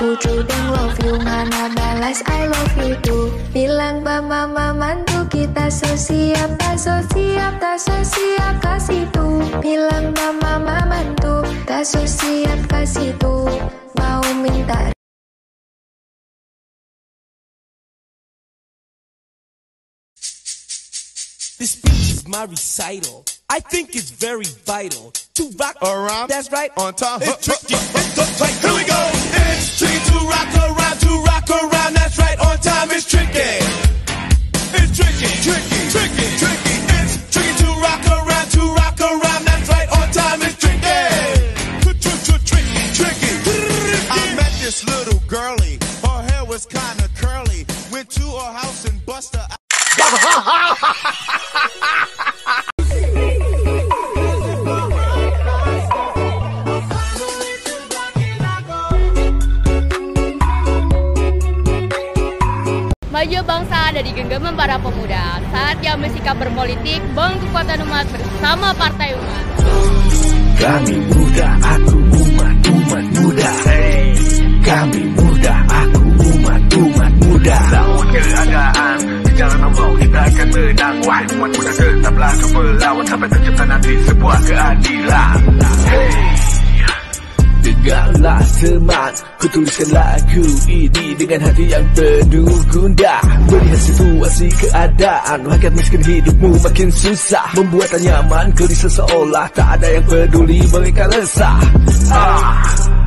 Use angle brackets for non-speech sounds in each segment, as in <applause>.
you Mana balas I love you too Bilang mama mantu kita so siap Tak so siap, tak so siap kasih tuh Bilang mama mantu Tak so siap kasih tuh Mau minta This speech is my recital. I think it's very vital to rock Around. That's right. On time. It's tricky. It's right. Here we go. It's tricky to rock around, to rock around. That's right. On time. It's tricky. It's tricky, tricky, tricky, tricky. It's tricky to rock around, to rock around. That's right. On time. It's tricky. Tricky, tricky. I met this little girlie. Her hair was kinda curly. Went to her house and bust her. <laughs> di genggaman para pemuda. Saatnya bersikap berpolitik, bangun kekuatan umat bersama Partai Umat. Kami muda, aku umat, umat muda. Hey. Kami muda, aku umat, umat muda. Lawan keadaan, jalan Allah kita akan menang. Wahai umat muda tetaplah kau melawan sampai tercipta nanti sebuah keadilan. Hey. Tegaklah semangat. Ku tuliskan lagu ini Dengan hati yang penuh gundah Melihat situasi keadaan. Rakyat miskin hidupmu makin susah. Membuat nyaman gelisah seolah Tak ada yang peduli mereka resah. Ah.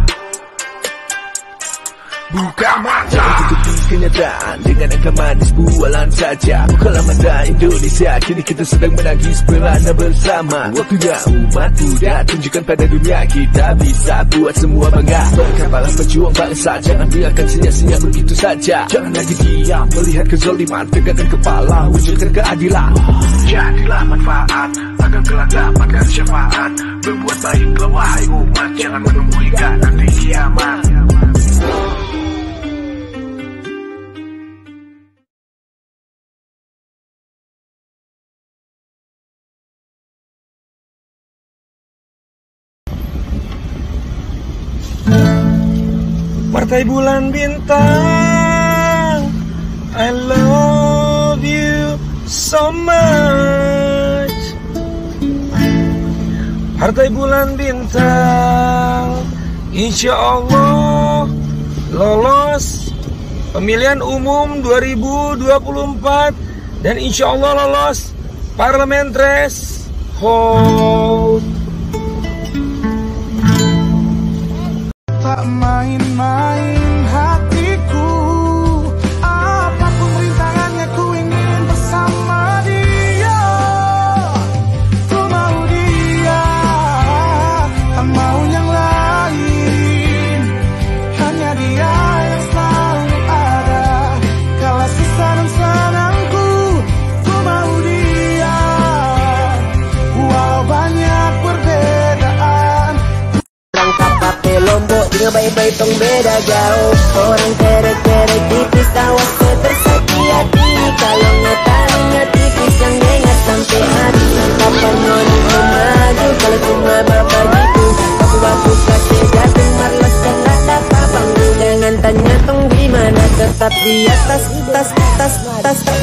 Buka mata. Tutupi kenyataan Dengan angka manis bualan saja. Bukalah mata Indonesia Kini kita sedang menangis Berada bersama. Waktunya umat muda Tunjukkan pada dunia Kita bisa buat semua bangga. Mereka para pejuang bangsa Jangan biarkan sia-sia begitu saja. Jangan lagi diam Melihat kezaliman Tegakkan kepala Wujudkan keadilan. Jadilah manfaat Agar kelak dapatkan syafaat. Berbuat baiklah wahai umat Jangan menunggu hingga nanti kiamat Partai Bulan Bintang. I love you so much. Partai Bulan Bintang. Insya Allah lolos pemilihan umum 2024 dan insya Allah lolos parlemen threshold. Tak main-main Baik-baik tong beda jauh. Orang kerek-kerek tipis awas tersakiti hati Kalau ngetahunya tipis yang dengar sampai hati Kapan mau maju kalau cuma bapak gitu. Aku-aku kasih jatuh marlas karena dapat panggung Jangan tanya tong gimana tetap di atas tas tas tas tas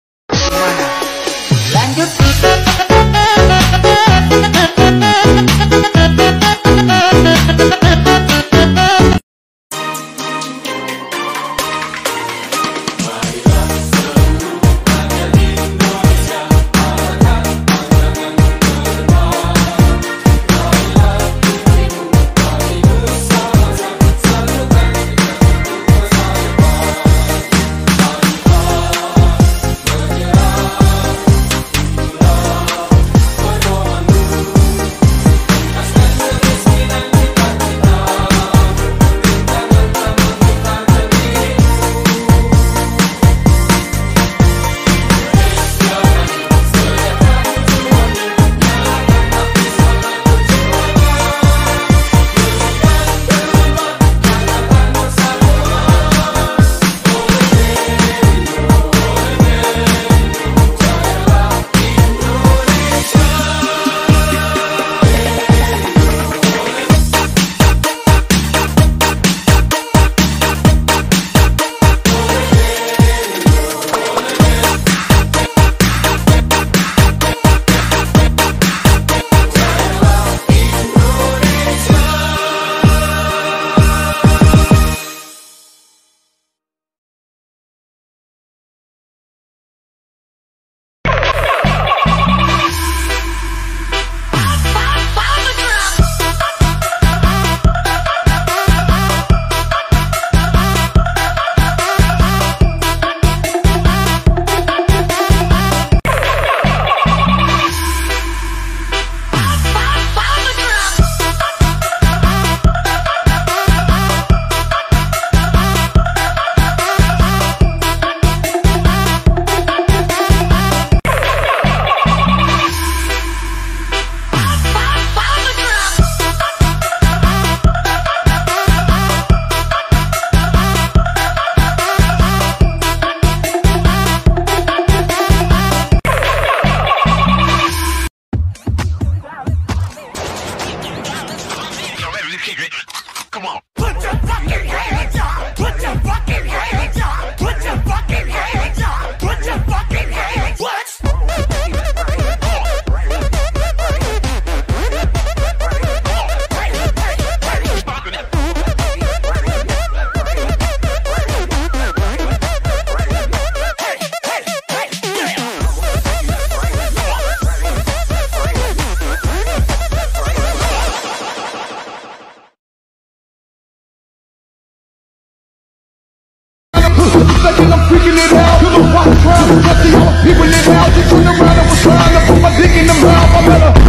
I'm freaking it out. You know why I'm trying to the other people in out Just turn around, I was trying to put my dick in the mouth. I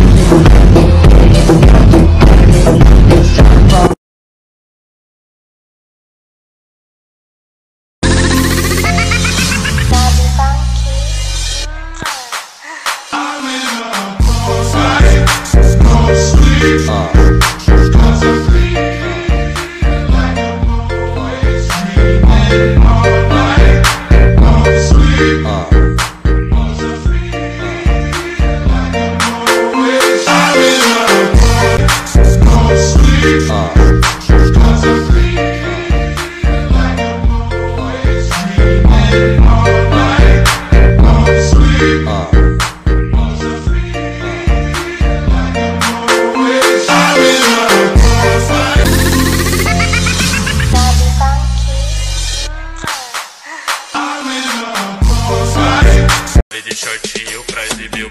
shortinho pra exibir o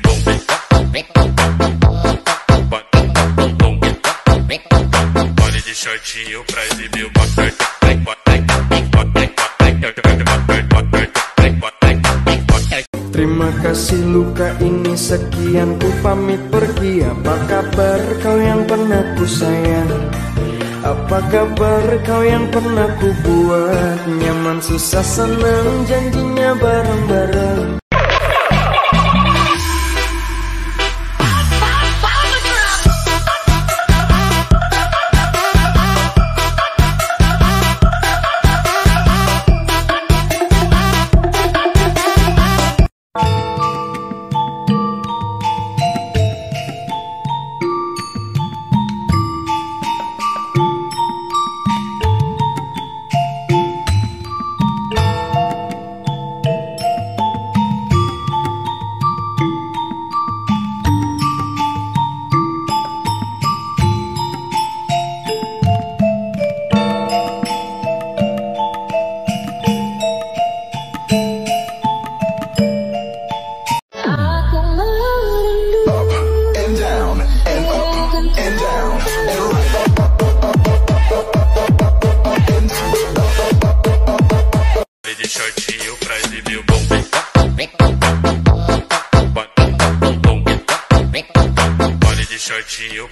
de shortinho pra exibir o Terima kasih luka ini sekian. Ku pamit pergi. Apa kabar kau yang pernah ku sayang? Apa kabar kau yang pernah ku buat? Nyaman susah senang janjinya bareng-bareng Olhe de